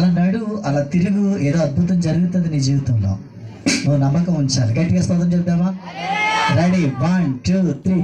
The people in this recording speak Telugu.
అలా నడు అలా తిరుగు ఏదో అద్భుతం జరుగుతుంది నీ జీవితంలో. నువ్వు నమ్మకం ఉంచాలి. గట్టిగా స్తోత్రం చెప్తావా? Ready one two three